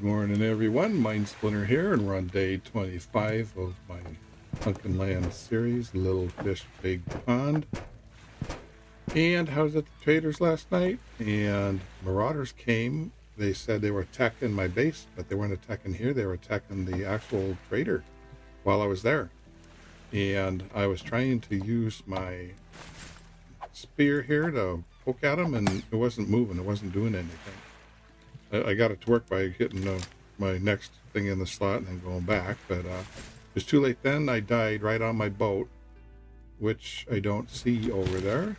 Good morning, everyone. MyndSplynter here, and we're on day 25 of my Sunkenland series, Little Fish Big Pond. And how was at the traders last night, and marauders came. They said they were attacking my base, but they weren't attacking here. They were attacking the actual trader while I was there. And I was trying to use my spear here to poke at them, and it wasn't moving. It wasn't doing anything. I, I got it to work by hitting uh, my next thing in the slot and then going back, but uh, it was too late then. I died right on my boat, which I don't see over there.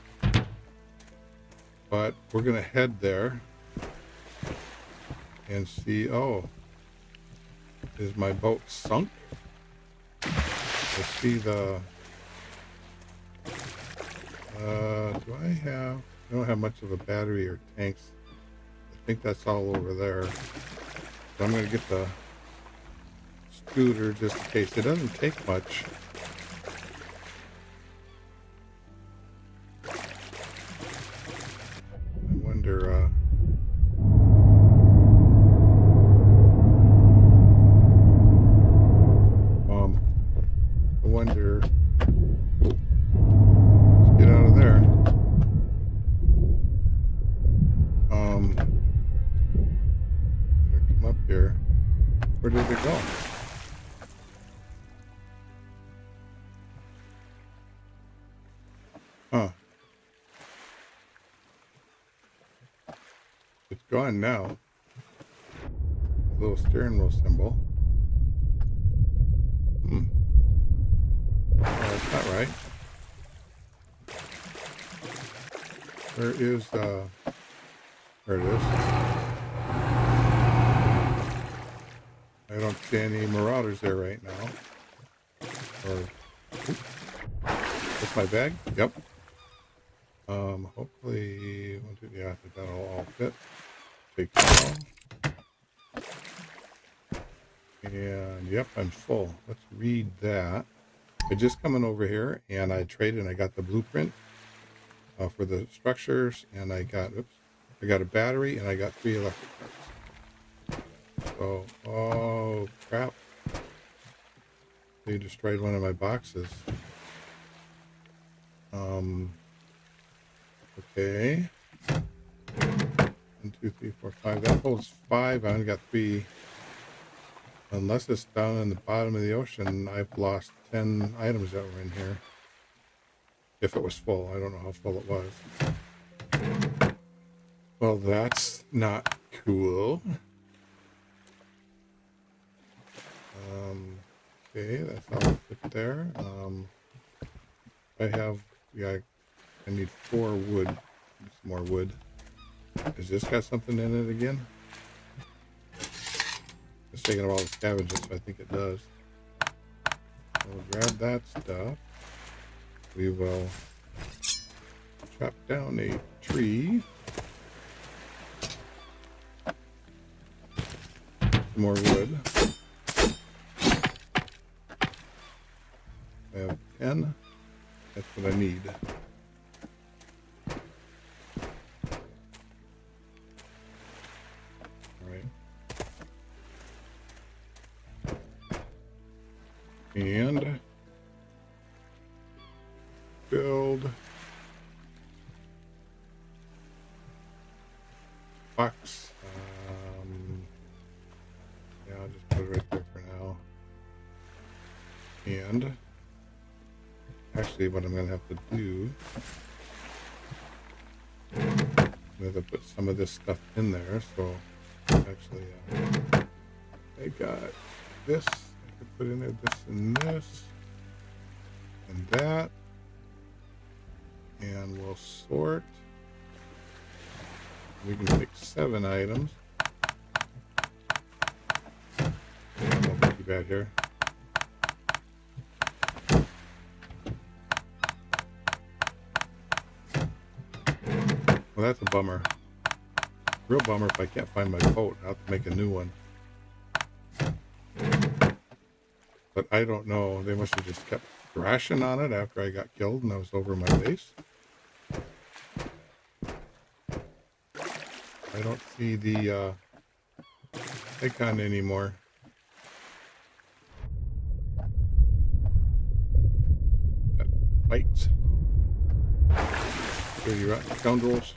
But we're going to head there and see. Oh, is my boat sunk? I see the. Uh, do I have? I don't have much of a battery or tanks. I think that's all over there. So I'm going to get the scooter just in case. It doesn't take much. Huh. It's gone now. A little steering wheel symbol. Hmm. Oh, that's not right. There is, uh, there it is. I don't see any marauders there right now. Or, oop. that's my bag? Yep. Um, hopefully, one, two, yeah, I think that'll all fit. Take it all. And yep, I'm full. Let's read that. I just coming over here and I traded and I got the blueprint uh, for the structures and I got, oops, I got a battery and I got three electric parts. So, oh crap. They destroyed one of my boxes. Um, okay. One, two, three, four, five. That holds five. I only got three. Unless it's down in the bottom of the ocean, I've lost 10 items that were in here. If it was full. I don't know how full it was. Well, that's not cool. Um, okay, that's all fit there. Um, I have, yeah, I need four wood. Some more wood. Has this got something in it again? It's taking up all the scavengers, so I think it does. We'll grab that stuff. We will chop down a tree. Some more wood. I have 10. That's what I need. Of this stuff in there. So actually, uh, I got this. I could put in there this and this and that. And we'll sort. We can pick seven items. We'll put you back here. Well, that's a bummer. Real bummer if I can't find my boat. I'll have to make a new one. But I don't know. They must have just kept thrashing on it after I got killed and I was over my base. I don't see the uh, icon anymore. That bites. Dirty rotten scoundrels.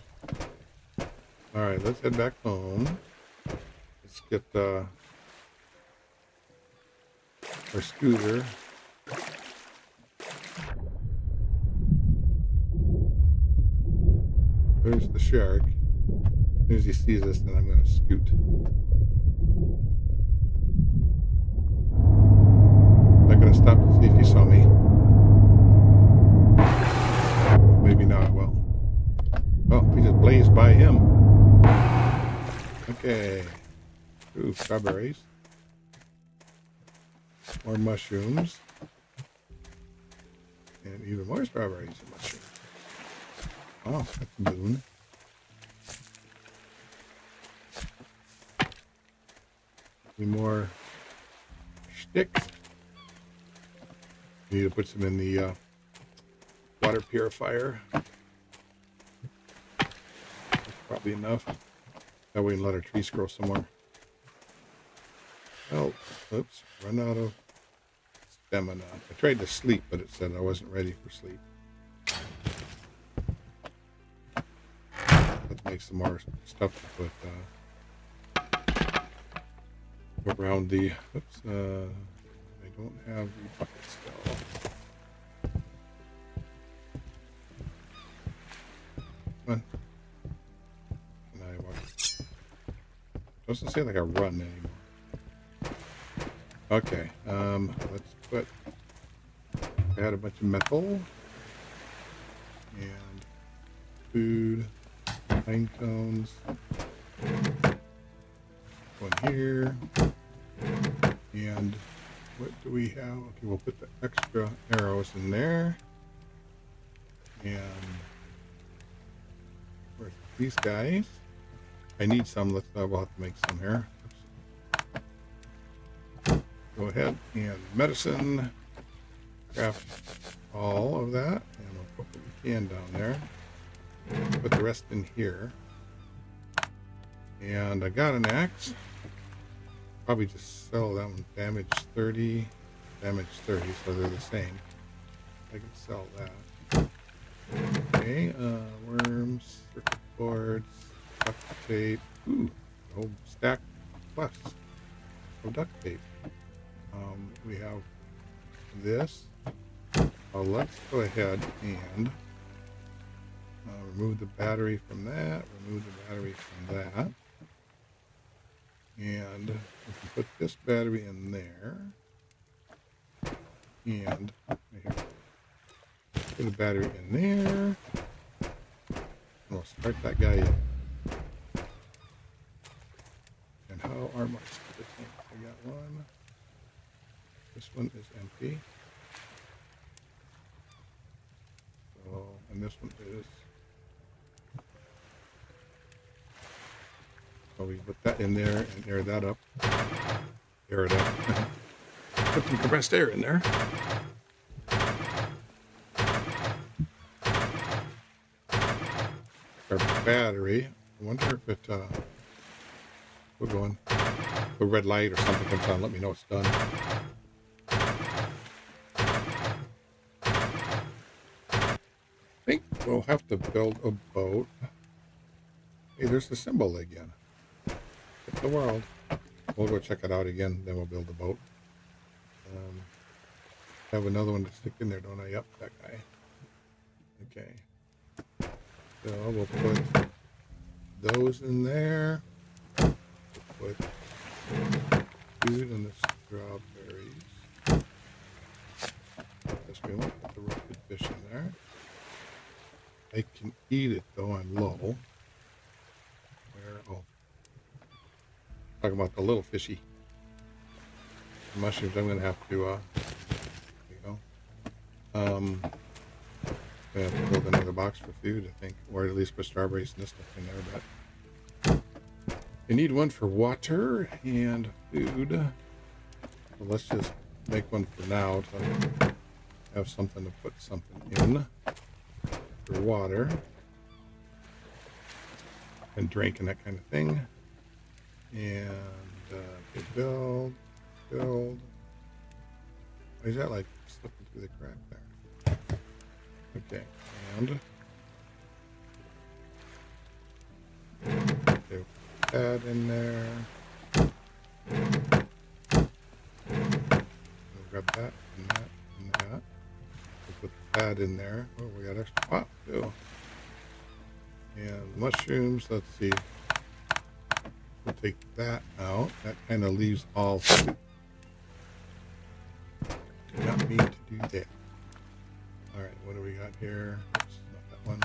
Alright, let's head back home. Let's get uh, our scooter. There's the shark. As soon as he sees us, then I'm going to scoot. I'm going to stop to see if he saw me. Maybe not. Well, oh, we just blazed by him. Okay. Ooh, strawberries. More mushrooms. And even more strawberries and mushrooms. Oh, that's a boon. Any more sticks? Need to put some in the uh, water purifier. Probably enough. That way we can let our trees grow some more. Oh, oops, run out of stamina. I tried to sleep, but it said I wasn't ready for sleep. Let's make some more stuff to put uh, around the. Oops, uh, I don't have the bucket still. Come on. Doesn't seem like I run anymore. Okay, um, let's put. Add a bunch of metal and food, pine cones. One here. And what do we have? Okay, we'll put the extra arrows in there. And where's these guys? I need some. Let's uh, we'll have to make some here. Oops. Go ahead and medicine. Craft all of that, and we'll put what we can down there. Put the rest in here. And I got an axe. Probably just sell that one. Damage 30, damage 30, so they're the same. I can sell that. Okay, uh, worms, circuit boards, duct tape. Ooh, stack plus of duct tape. Um, we have this. Uh, let's go ahead and uh, remove the battery from that, remove the battery from that. And we can put this battery in there. And. Put a battery in there. And we'll start that guy up. And how are my? I got one. This one is empty. So, and this one is. So we put that in there and air that up. Air it up. put some compressed air in there. Our battery. I wonder if it. Uh, we're going. A red light or something comes on. Let me know it's done. I think we'll have to build a boat. Hey, there's the symbol again. It's the world. We'll go check it out again, then we'll build the boat. Um, have another one to stick in there, don't I? Yep, that guy. Okay. So we'll put those in there. Put food and the strawberries. Won't put the roasted fish in there. I can eat it though I'm low. Where? Oh. Talking about the little fishy. The mushrooms I'm going to have to, uh, there you go. Um, I have to build another box for food, I think. Or at least put strawberries and this stuff in there, but you need one for water and food. Let's just make one for now to have something to put something in for water and drink and that kind of thing. And uh, build, build. Why is that like slipping through the crack there? Okay, and that in there. We'll grab that and that and that. We'll put that in there. Oh, we got extra pot too. And mushrooms, let's see. We'll take that out. That kind of leaves all. Did not mean to do that. All right, what do we got here? Not that one.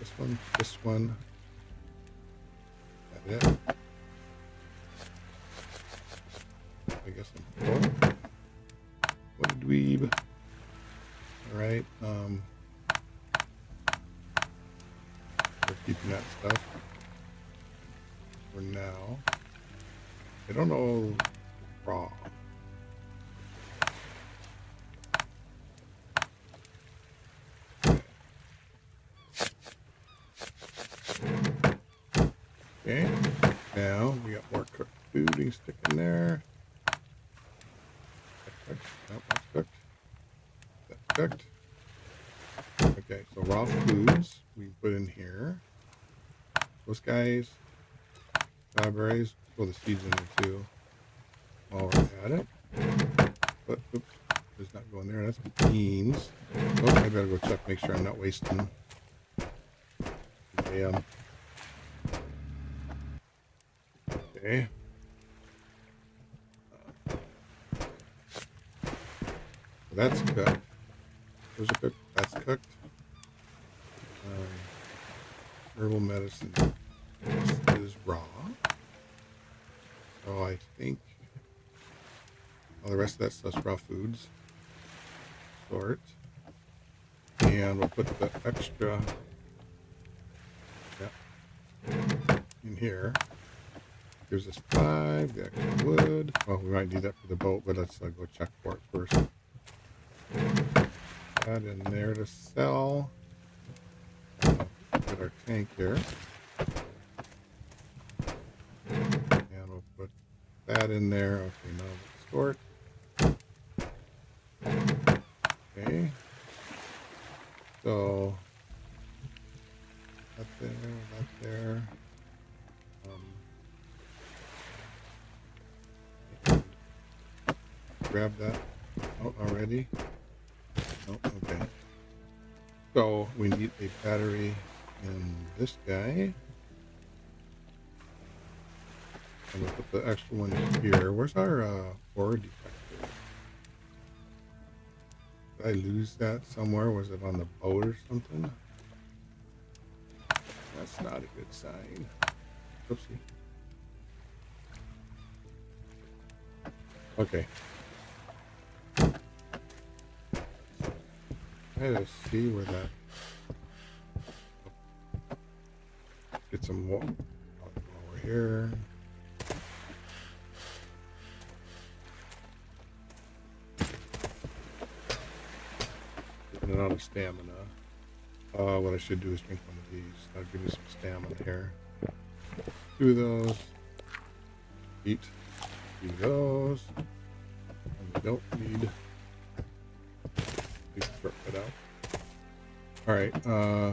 This one, this one. It. I guess I'm full. What a dweeb. All right. Um, we're keeping that stuff for now. I don't know raw. Okay, now we got more cooked food you can stick in there. Nope, that's cooked. That's cooked. Okay, so raw foods we put in here. Those guys, strawberries, throw the seeds in there too. While we're at it. But oops, it's not going there. That's beans. Oh, I better go check, make sure I'm not wasting. Damn. Okay. That's cooked. Those are cooked. That's cooked. Um, herbal medicine raw. So I think all the rest of that stuff's raw foods. Sort. And we'll put the extra yeah, in here. Gives us five, the extra wood. Well, we might need that for the boat, but let's uh, go check for it first. That in there to sell. Get our tank here. And we'll put that in there. Okay, now let's And we'll put the extra one here. Where's our uh, forward detector? Did I lose that somewhere? Was it on the boat or something? That's not a good sign. Oopsie. Okay. Try to see where that. Get some water over here. Out of stamina. Uh, what I should do is drink one of these. That'll give me some stamina here. Do those. Eat. Do those. And we don't need. We can it out. All right. Uh.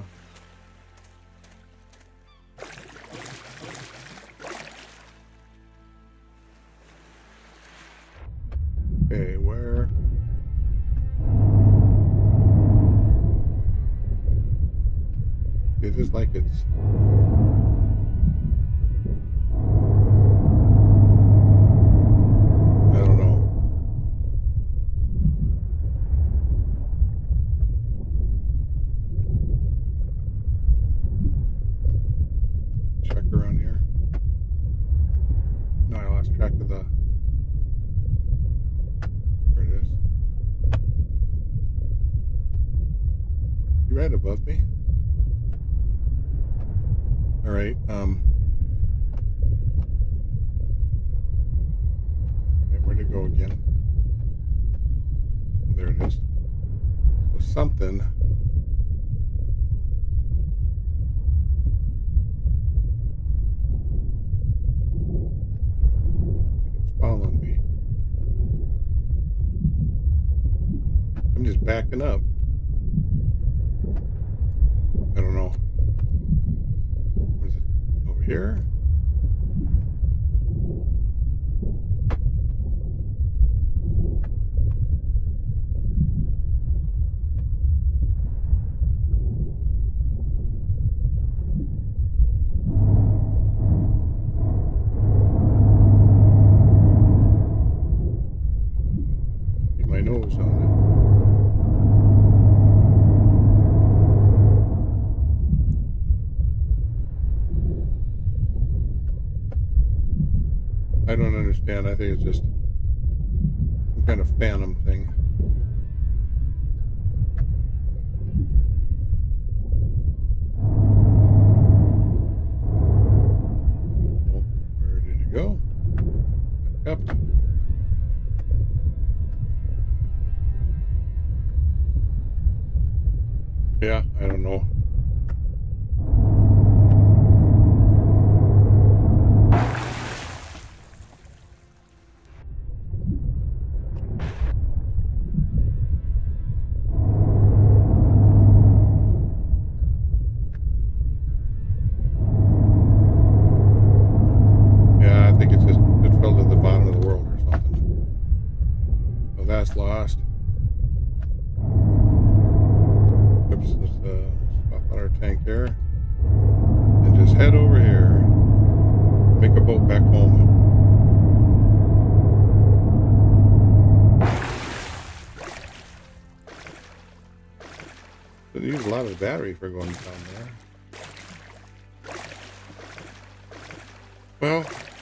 I think it's just some kind of phantom thing.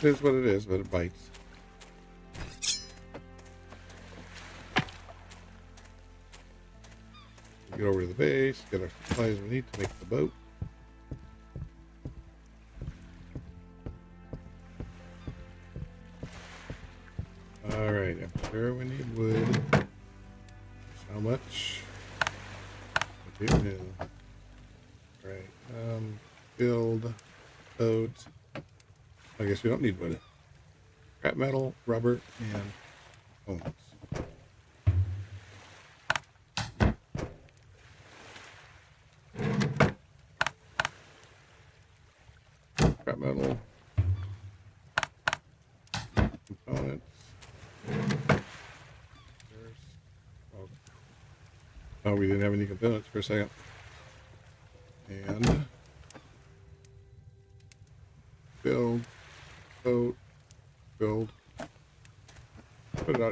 It is what it is, but it bites. Get over to the base, get our supplies we need to make the boat. Alright, I'm sure we need wood. How much? I do know. Right, um, build, boat. I guess we don't need wood. Scrap metal, rubber, and components. Scrap metal. Components. Oh. oh, we didn't have any components for a second.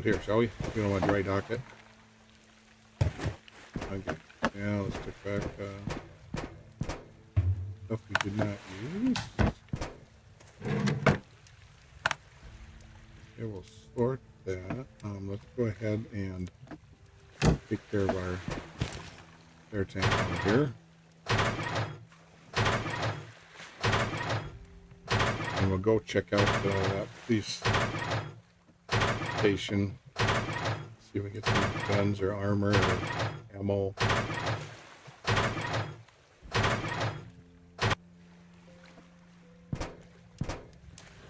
Here, shall we? We don't want to dry dock it. Okay. Now let's take back uh, stuff we did not use. Okay, we'll sort that. Um, let's go ahead and take care of our air tank here. And we'll go check out uh, that police station. See if we get some guns or armor or ammo.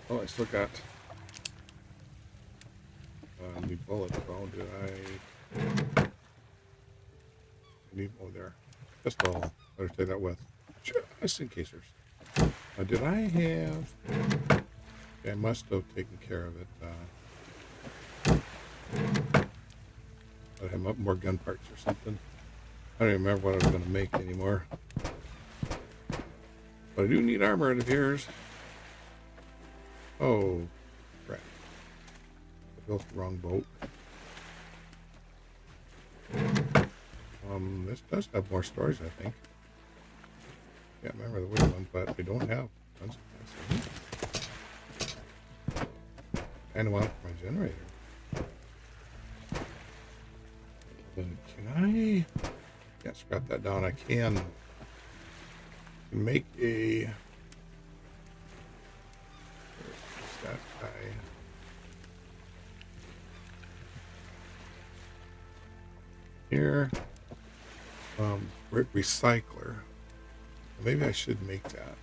Oh, I still got uh, need bullets. Oh, did I? I need oh there. Pistol. Better take that with, just in case there's. Uh, did I have? I must have taken care of it. Uh, I have mo- more gun parts or something. I don't even remember what I was going to make anymore. But I do need armor, it appears. Oh, crap. I built the wrong boat. Um, this does have more stories, I think. Can't remember the which one, but we don't have tons of capacity. Kind of want my generator. Can I? Can't scrap that down. I can make a. That guy? Here, um, re- recycler. Maybe I should make that.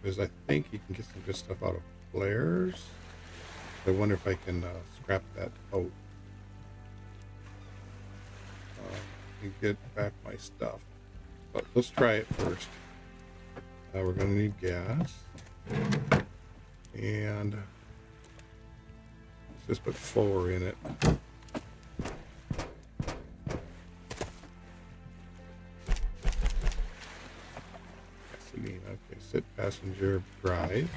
Because I think you can get some good stuff out of flares. I wonder if I can uh, scrap that out. Get back my stuff. But let's try it first. Uh, we're going to need gas. And let's just put four in it. Gasoline. Okay, sit passenger drive.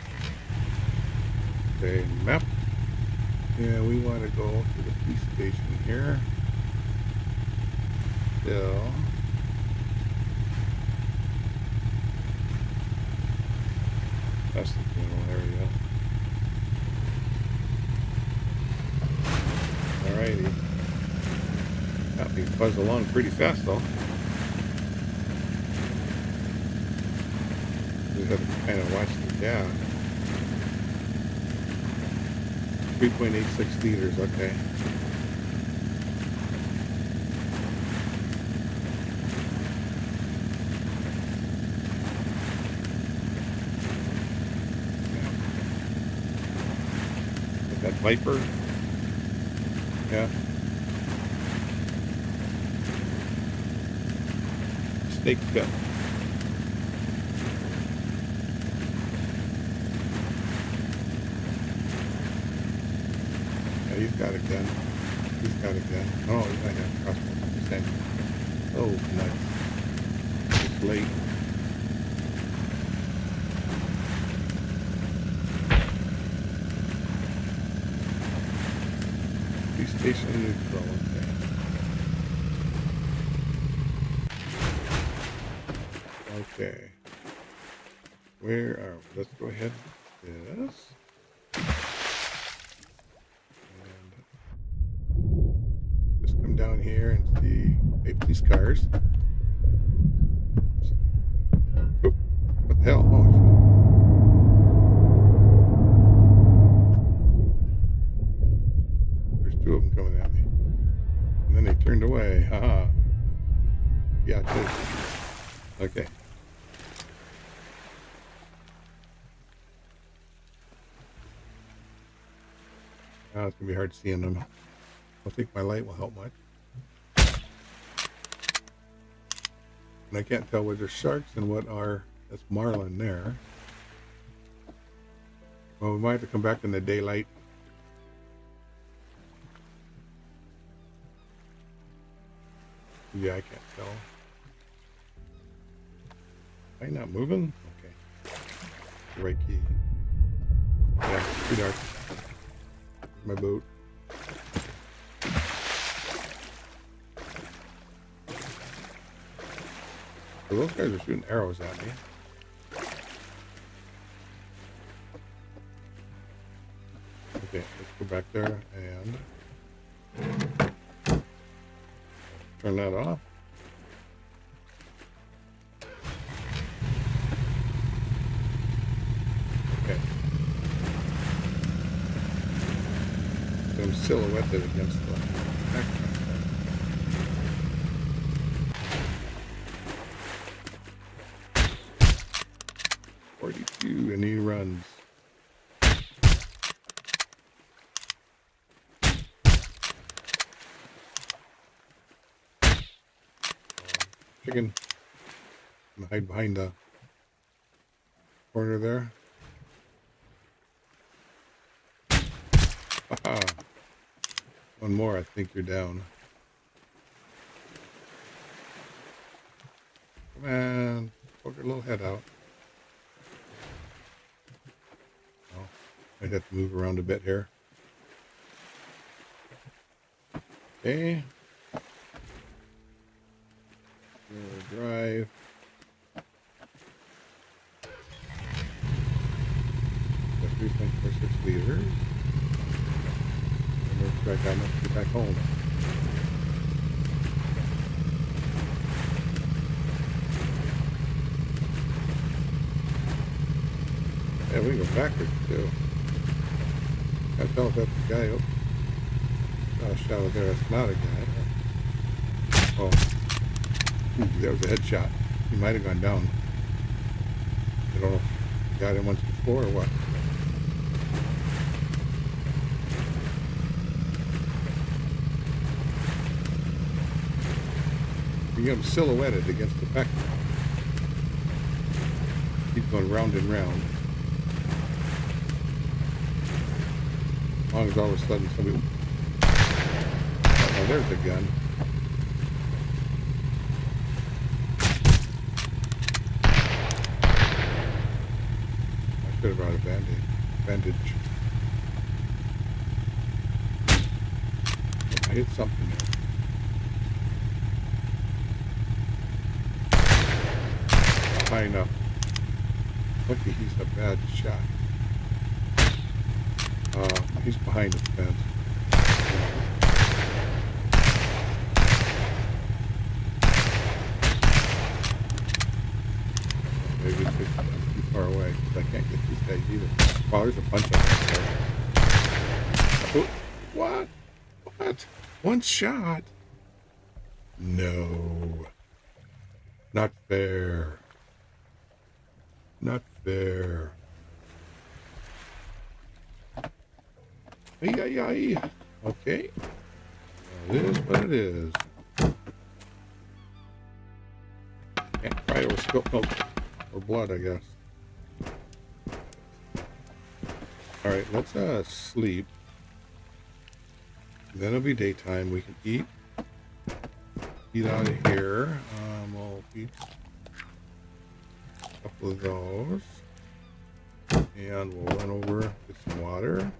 Okay, map. Yeah, we want to go to the police station here. Still. That's the general area. Alrighty. Got me buzz along pretty fast though. We have to kind of watch the gas. 3.86 liters, okay. Viper? Yeah. Snake gun. Yeah, he's got a gun. He's got a gun. Oh, he's got a crossbow. Oh, nice. It's late. Police station neutral. Okay. Where are we? Let's go ahead with this. And just come down here and see hey, police cars. Oop, what the hell? Oh, two of them coming turned away. Haha. Yeah, two. Okay. Now it's gonna be hard seeing them. I think my light will help much. And I can't tell are sharks and what are that's marlin there. Well, we might have to come back in the daylight. Yeah, I can't tell. Am I not moving? Okay. Right key. Yeah, too dark. My boat. So those guys are shooting arrows at me. Okay, let's go back there and turn that off. Okay. I'm silhouetted against the background. Forty-two, and he runs. Chicken. Hide behind the corner there. One more, I think you're down. Come on, poke your little head out. Oh, might have to move around a bit here. Okay. Rear drive. Got 3.46 liters. And we're back, I must get back home. Yeah, we go backwards too. I if that's the guy. Oh, oh shot there. That's not a guy. Oh, there was a headshot. He might have gone down. I don't know if got him once before or what. You him silhouetted against the background. Keep going round and round. As long as all of a sudden somebody... Oh, there's a gun. I could have brought a bandage. bandage. Oh, I hit something there. High enough. Lucky he's a bad shot. Uh, he's behind the fence. Maybe it's too far away because I can't get these guys either. Wow, there's a bunch of them. Oh, what? What? One shot? No. Not fair. Not fair. Ay, ay, ay. Okay. It is what it is. Can't cry over spilt milk or blood, I guess. Alright, let's uh, sleep. Then it'll be daytime. We can eat. Eat out of here. Um, we'll eat couple of those. And we'll run over, get some water.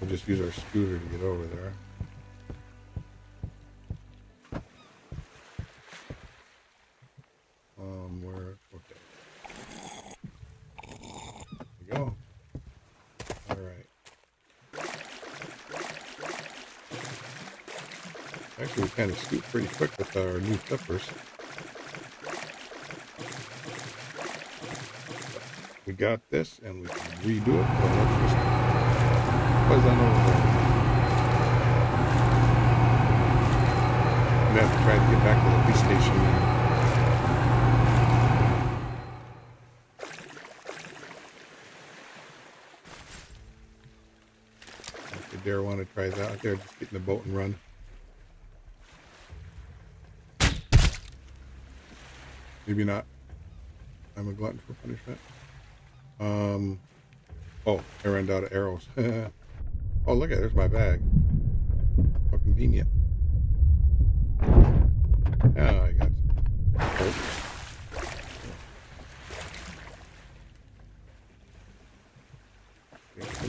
We'll just use our scooter to get over there. Um, where, okay. There we go. All right. Actually, we kind of scoot pretty quick with our new flippers. We got this, and we can redo it. Let's just buzz on over there. I'm gonna have to try to get back to the police station now. If dare want to try that out there, just get in the boat and run. Maybe not. I'm a glutton for punishment. Um. Oh, I ran out of arrows. oh, look at there's my bag. How convenient. Oh, I got. Oh.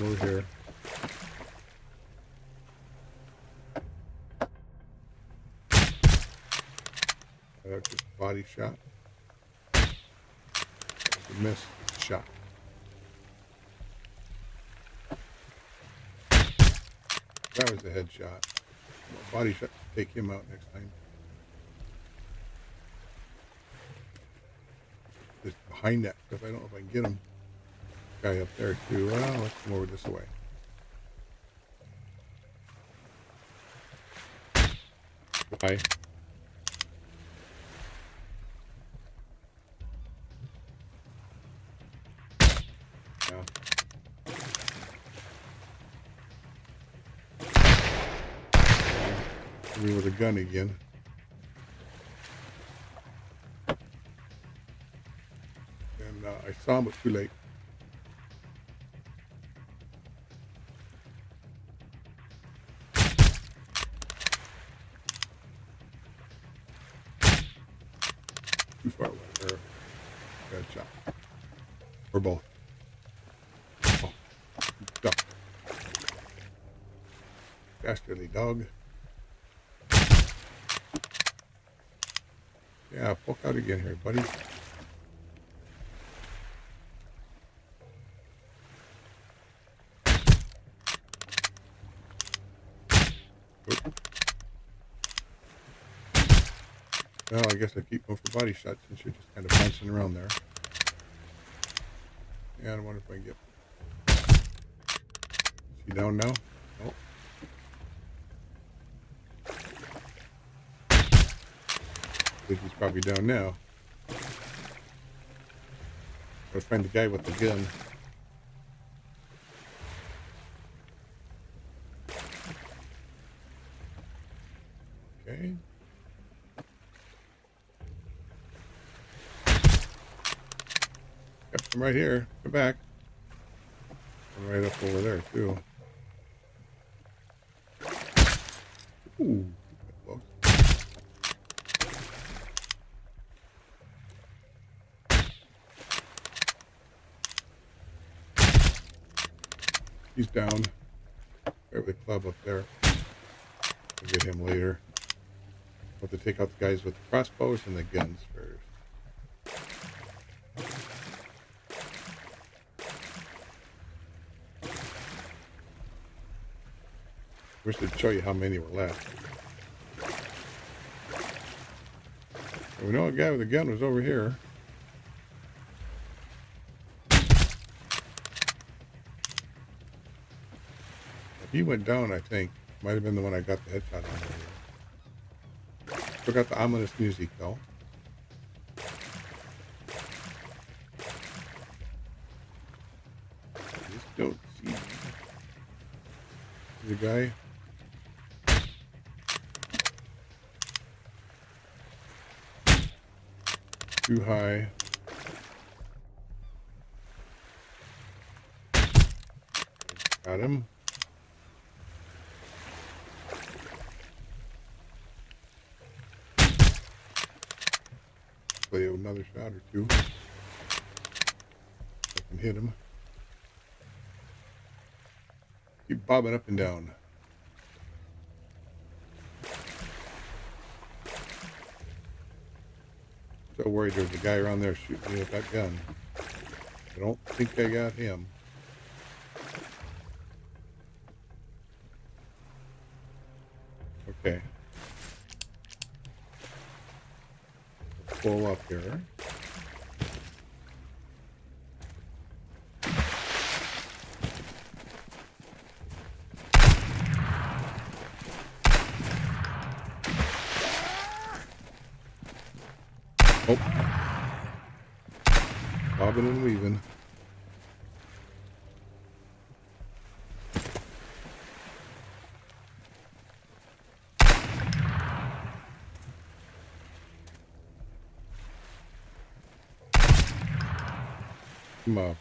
Over here. Got just body shot. Miss shot. That was a headshot. Body shot. Take him out next time. Just behind that stuff. I don't know if I can get him. Guy up there too. Well, let's come over this way. Why? Me with a gun again. And uh, I saw him, but too late. Too far away. Or bad shot. Or both. Oh, duck. Dastardly dog. Yeah, poke out again here, buddy. Well, I guess I keep going for body shots since you're just kind of bouncing around there. Yeah, I wonder if I can get. Is he down now? Oh. which you probably down now. Or find the guy with the gun. Okay. Yep, I'm right here. Come back. I'm right up over there, too. Take out the guys with the crossbows and the guns first. Wish to show you how many were left. We know a guy with a gun was over here. He went down, I think. Might have been the one I got the headshot on Forgot the ominous music, though. Just don't see the guy. Too high. Got him. Play another shot or two. I can hit him. Keep bobbing up and down. So worried there's a guy around there shooting me with that gun. I don't think I got him. Okay. Pull up here. Oh. Bobbing and weaving. I'm uh,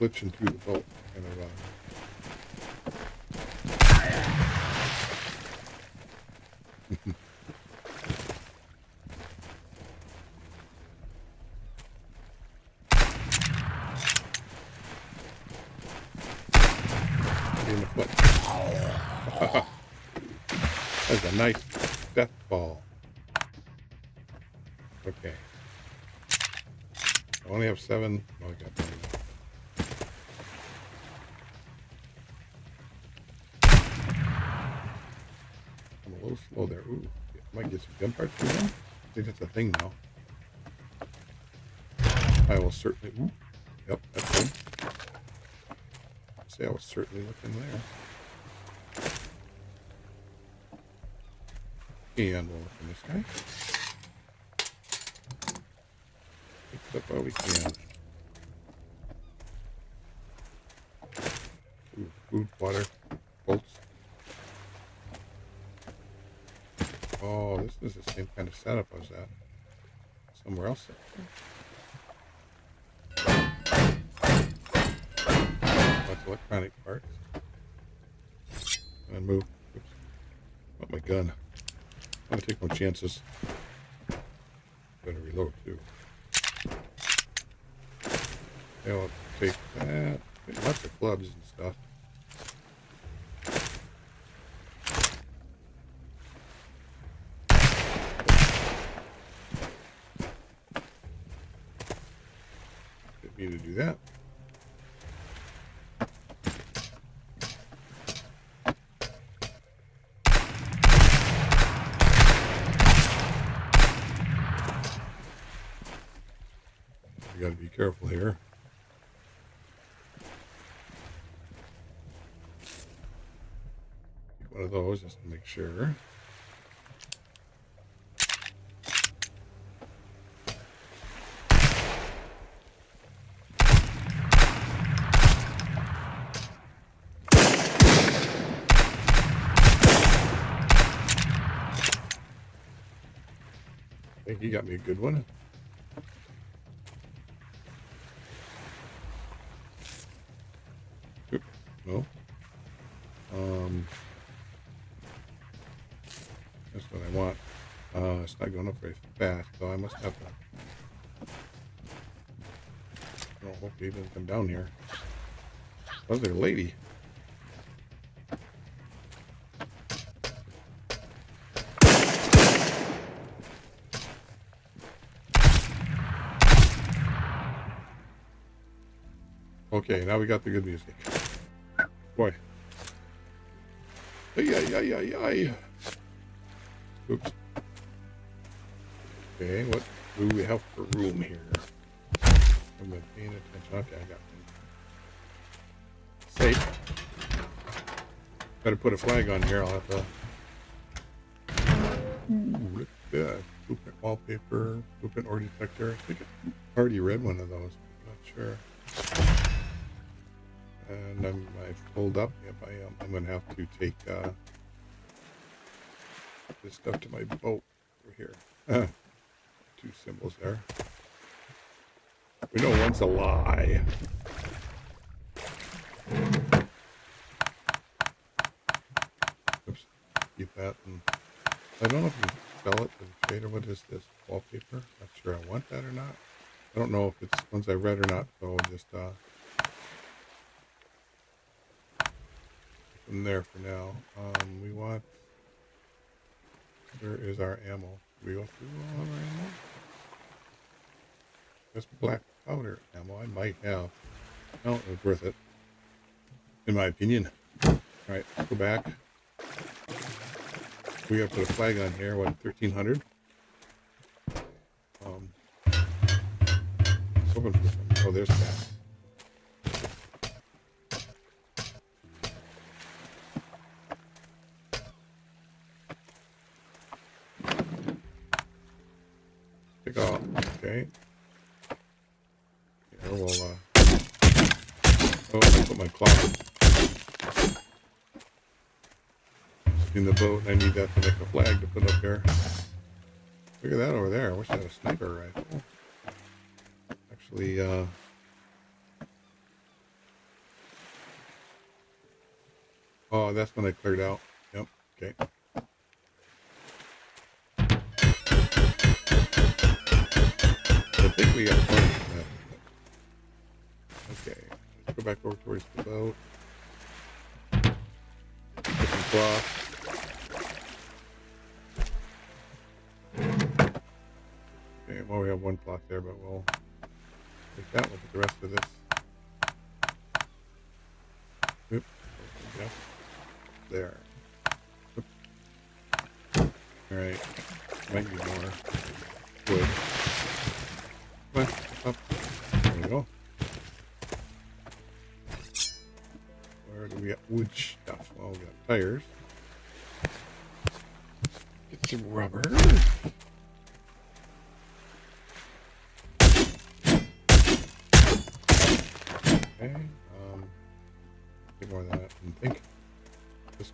glitching through the boat. Kind of, uh, in the foot. That's a nice death ball. Okay. I only have seven. Oh, I got plenty. I'm a little slow there. Ooh, from them. I think that's a thing now. I will certainly. Ooh, yep, that's one. See, I was certainly looking there. And we'll look in this guy. Pick up while we can. Ooh, food, water, bolts. Oh, this is the same kind of setup was at. Somewhere else. Of electronic parts. And move. Oops. Not my gun. I'm gonna take no chances. Better reload too. I'll take that. Lots of clubs and stuff. Didn't mean to do that. You gotta be careful here. Take one of those just to make sure. I think he got me a good one. Uh, it's not going up very fast, so I must have to. I don't hope he doesn't come down here. Was there a lady? Okay, now we got the good music. Boy. Ay, ay, ay, ay, ay. Oops. Okay, what do we have for room here? I'm not paying attention. Okay, I got. Safe. Better put a flag on here. I'll have to. Ooh, look at that. Blueprint wallpaper, blueprint ore detector. I think I already read one of those. I'm not sure. And I'm, I've pulled up. If I am, I'm going to have to take uh, this stuff to my boat over here. Two symbols there. We know one's a lie. Oops. Keep that. And I don't know if you spell it the trader. What is this? Wallpaper? Not sure I want that or not. I don't know if it's ones I read or not, so I'll just uh, from there for now. Um, we want. Where is our ammo? We go through all of our. That's black powder ammo. I might have. No, it was worth it, in my opinion. All right, let's go back. We got to put a flag on here. What, 1300? Um, open for some. Oh, there's that. Pick off. Okay. Here we'll, uh, oh, I put my closet in the boat. and I need that to make a flag to put up here. Look at that over there. I wish I had a sniper rifle. Actually, uh, oh, that's when I cleared out. Yep. Okay. I think we got plenty of that. Okay. Let's go back over towards the boat. Get some cloth. Well, we have one cloth there, but we'll take that. We'll put the rest of this. Oop. There. Oop. All right. Might be more wood. Come up. There we go. Where do we got wood stuff? Well, we got tires. Get some rubber.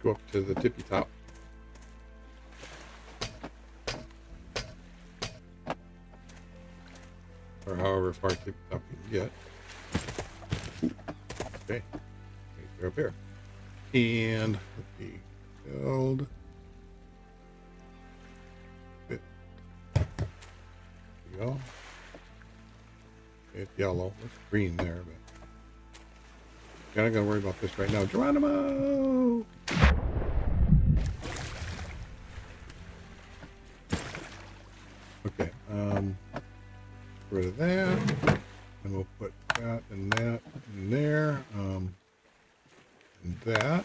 Go up to the tippy top. Or however far tippy top you can get. Okay. Right up here. And let's see. Build. There go. It's yellow. It's green there, but you're not gonna worry about this right now. Geronimo! Rid of that. And we'll put that and that in there. Um, and that.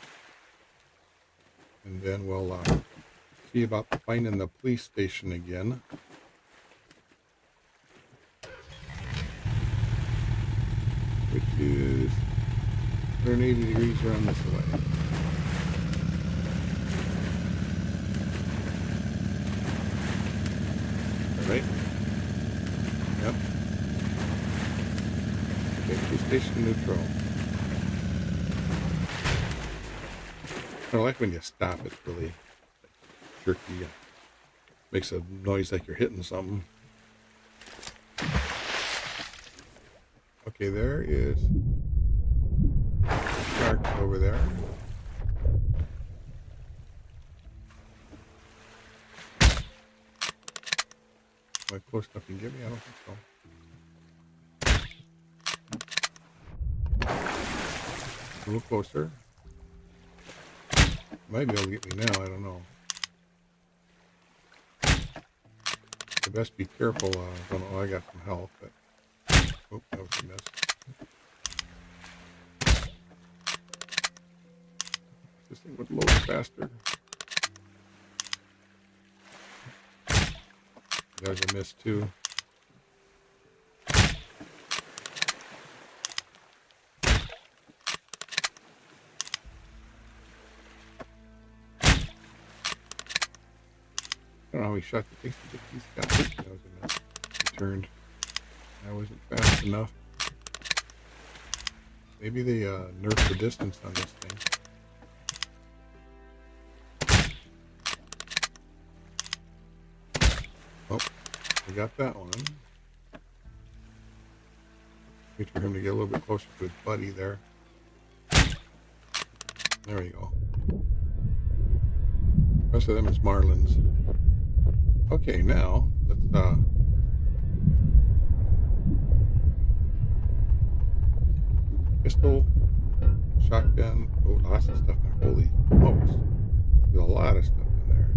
And then we'll uh, see about finding the police station again. Which is 180 degrees around this way. All right? Yep. Okay, police station neutral. I like when you stop, it's really jerky. and Makes a noise like you're hitting something. Okay, there is sharks over there. My close enough can get me? I don't think so. A little closer. Might be able to get me now, I don't know. I best be careful. Uh, I don't know, I got some health, but... Oh, that was a miss. This thing would load faster. There's a miss too. Don't know how he shot the get these guys. That was miss. He turned. I wasn't fast enough. Maybe they uh, nerfed the distance on this thing. Oh, we got that one. Wait for him to get a little bit closer to his buddy there. There we go. The rest of them is Marlins. Okay, now let's uh pistol, shotgun. Oh, lots of stuff there. Holy smokes. There's a lot of stuff in there.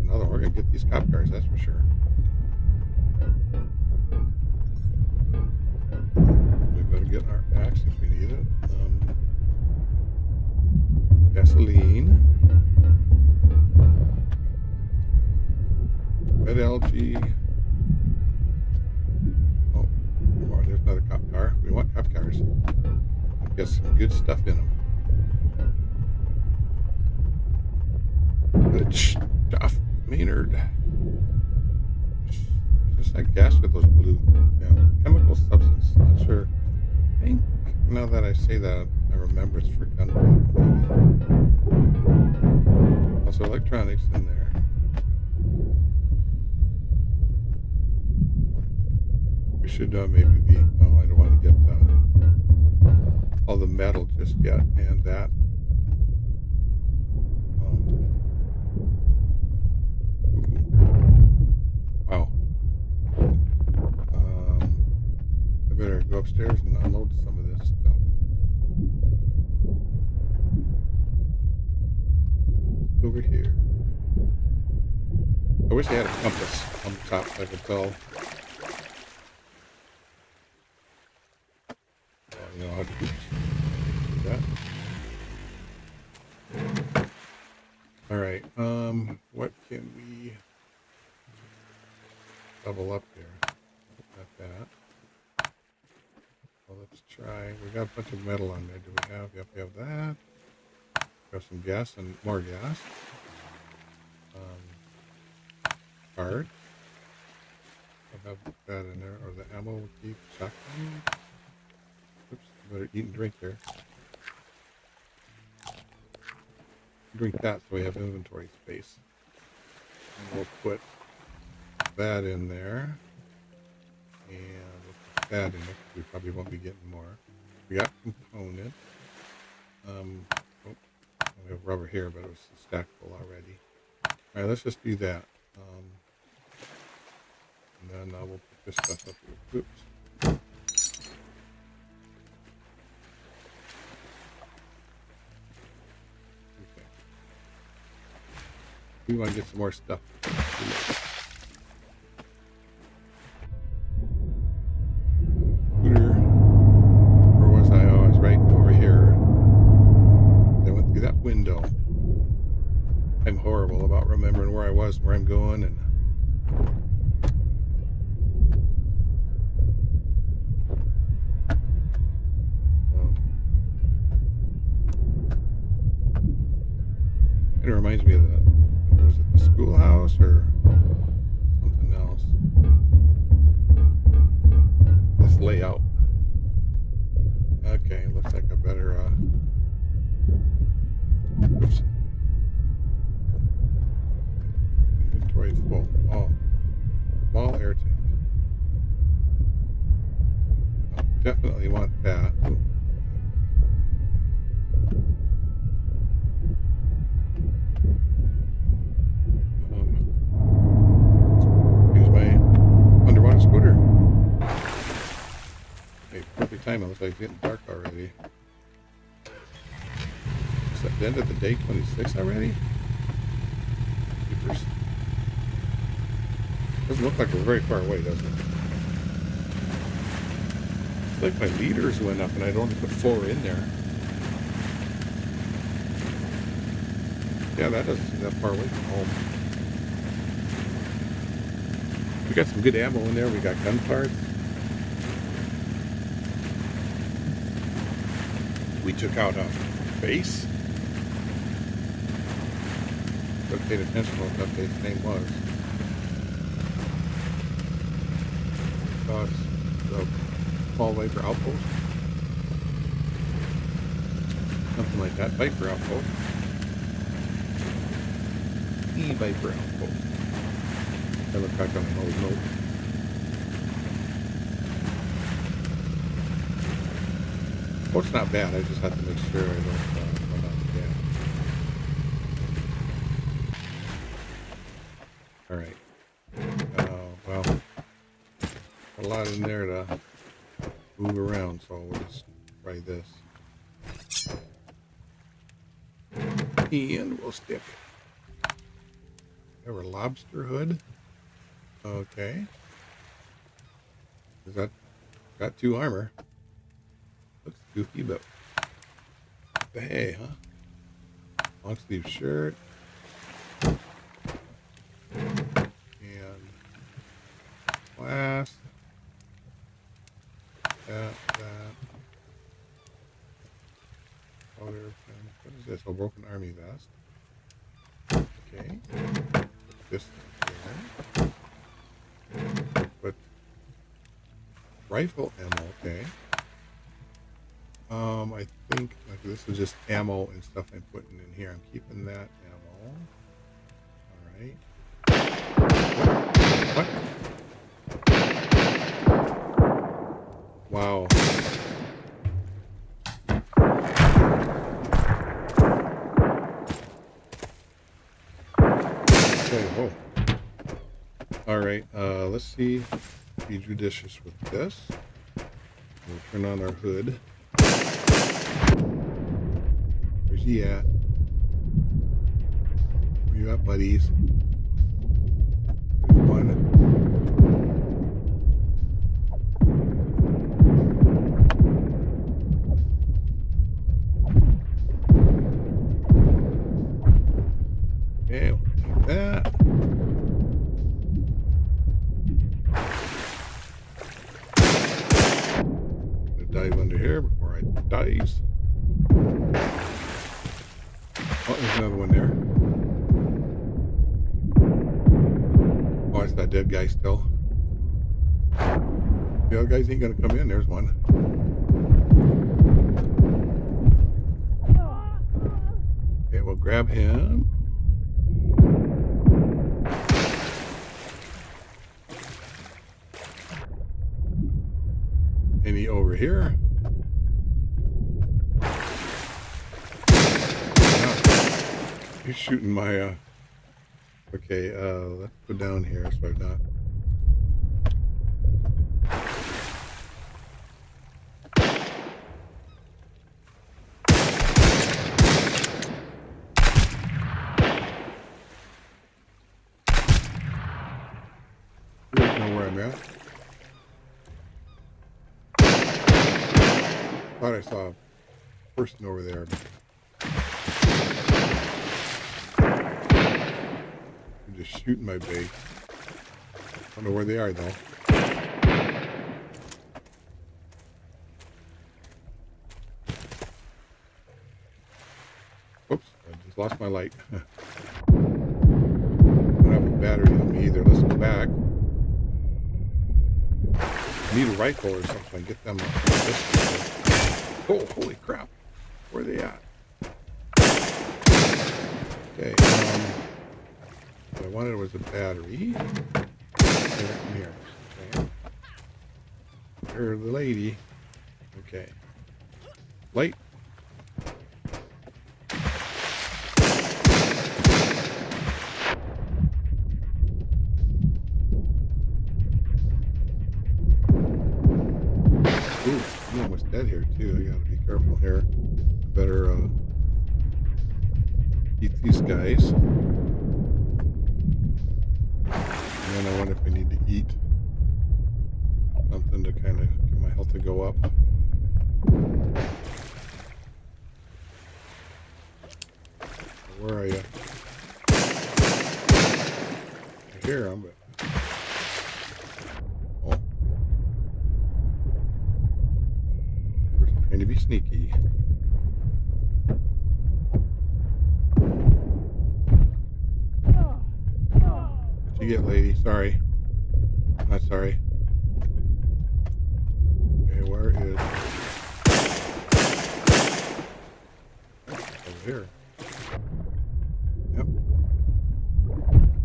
Another one. We're gonna get these cop cars, that's for sure. Metal just yet, and that. Um, wow. Um, I better go upstairs and unload some of this stuff. Over here. I wish I had a compass on the top so I could tell you know how to do that. All right. Um, what can we double up here? Got that. Well, let's try. We got a bunch of metal on there. Do we have? Yep, we have that. Have some gas and more gas. Um, card. I have that in there, or the ammo keep shotgun. Oops, better eat and drink there. Drink that so we have inventory space. And we'll put that in there. And we'll put that in it. We probably won't be getting more. We got component. Um, oh, we have rubber here, but it was stackable already. All right, let's just do that. Um, and then uh, we'll put this stuff up here. Oops. We want to get some more stuff. Where was I? Oh, I was right over here. I went through that window. I'm horrible about remembering where I was, and where I'm going, and 26 already? Keepers. Doesn't look like we're very far away, does it? It's like my meters went up and I'd only put four in there. Yeah, that doesn't seem that far away from home. We got some good ammo in there. We got gun parts. We took out a base. Paid attention to what base name was. Uh, the Fall Viper Outpost. Something like that. Viper Outpost. E Viper Outpost. I look back on an old note. Well, it's not bad. I just have to make sure I don't uh, run out of gas. All right. Uh, well, in there to move around, so we'll just try this. And we'll stick. Have a lobster hood. Okay. Is that got two armor? Looks goofy, but hey, huh? Long sleeve shirt. And glass. That, that. Powder, what is this? A broken army vest. Okay. This. Put rifle ammo, okay. Um, I think like this is just ammo and stuff I'm putting in here. I'm keeping that ammo. All right. What? Wow. Okay. All right, uh, let's see. Be judicious with this. We'll turn on our hood. Where's he at? Where you at, buddies? Ain't gonna come in. There's one. Okay, we'll grab him. Any over here? He's shooting my, uh, okay, uh, let's go down here so I'm not. You don't know where I'm at. I thought I saw a person over there. I'm just shooting my bait. I don't know where they are though. Oops, I just lost my light. I don't have a battery on me either. Let's go back. I need a rifle or something. Get them. Oh, holy crap! Where are they at? Okay. Um, what I wanted was a battery. Come here. Okay. The lady. Okay. Light.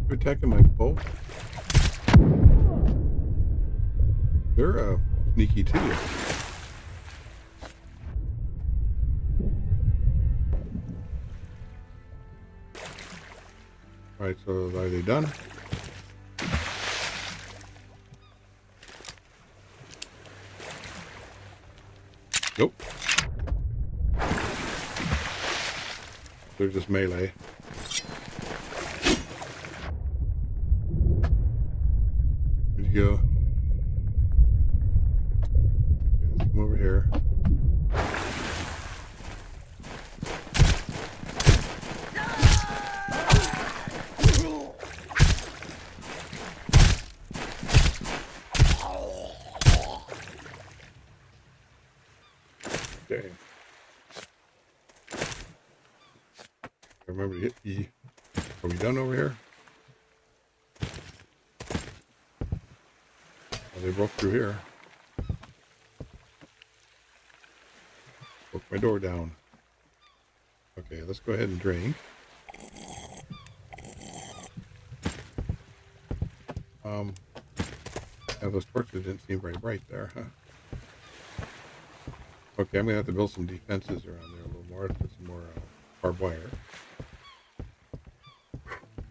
You're attacking my boat? They're uh, sneaky too. Alright, so are they done? Nope. They're just melee. Where'd you go? Okay, let's come over here. Okay. Remember to hit E. Are we done over here? Oh, they broke through here. Broke my door down. Okay, let's go ahead and drink. Um, yeah, those torches didn't seem very bright there, huh? Okay, I'm gonna have to build some defenses around there a little more. Put some more uh, barbed wire.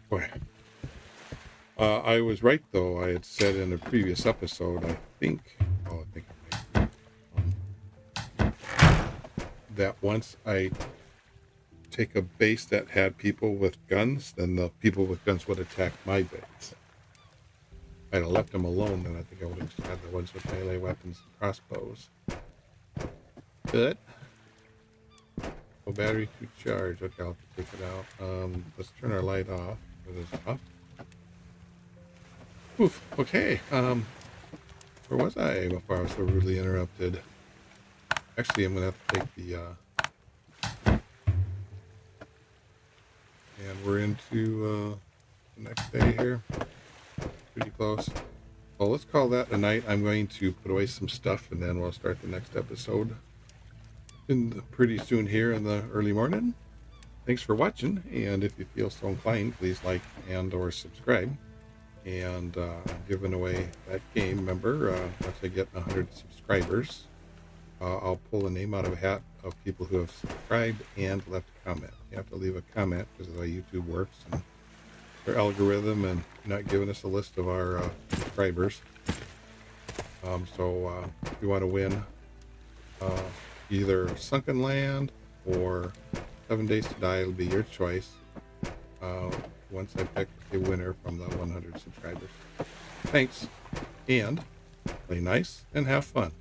Boy, uh, I was right though. I had said in a previous episode, I think, oh, I think I um, that once I take a base that had people with guns, then the people with guns would attack my base. If I'd have left them alone, then I think I would have had the ones with melee weapons and crossbows. Good. Oh, battery to charge. Okay, I'll to take it out. Um, let's turn our light off. It is off. Oof. Okay. Um, where was I before I was so rudely interrupted? Actually, I'm gonna have to take the. Uh, and we're into uh, the next day here. Pretty close. Well, let's call that a night. I'm going to put away some stuff, and then we'll start the next episode in the, pretty soon here in the early morning. Thanks for watching, and if you feel so inclined, please like and or subscribe. And uh, I'm giving away that game. member uh, once I get 100 subscribers, uh, I'll pull a name out of a hat of people who have subscribed and left a comment. You have to leave a comment because of how YouTube works and their algorithm and not giving us a list of our uh, subscribers. Um, so uh, if you want to win uh, either Sunkenland or Seven Days to Die, it'll be your choice uh, once I pick a winner from the 100 subscribers. Thanks, and play nice and have fun.